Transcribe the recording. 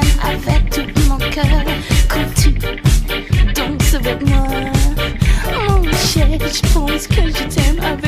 avec tout mon cœur. Quand tu danses avec moi, mon chéri, je pense que je t'aime avec